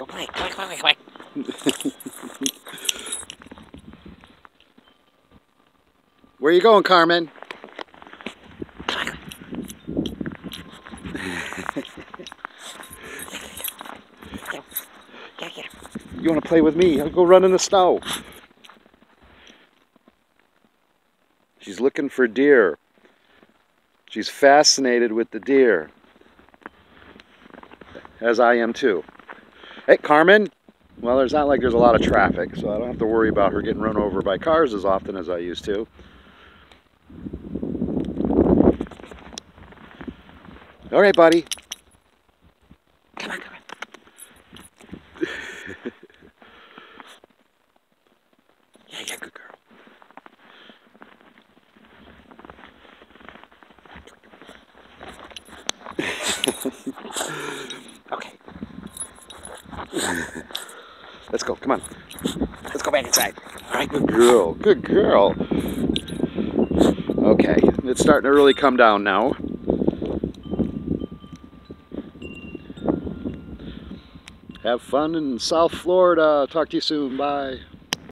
Go play. Come on, come on, come on. Where you going, Carmen? You want to play with me? I'll go run in the snow. She's looking for deer. She's fascinated with the deer. As I am too. Hey, Carmen. Well, there's not like there's a lot of traffic, so I don't have to worry about her getting run over by cars as often as I used to. All right, buddy. Come on, come on. yeah, yeah, good girl. okay, Let's go. Come on. let's go back inside. All right, good girl. Good girl. Okay, it's starting to really come down now. Have fun in South Florida. Talk to you soon. Bye.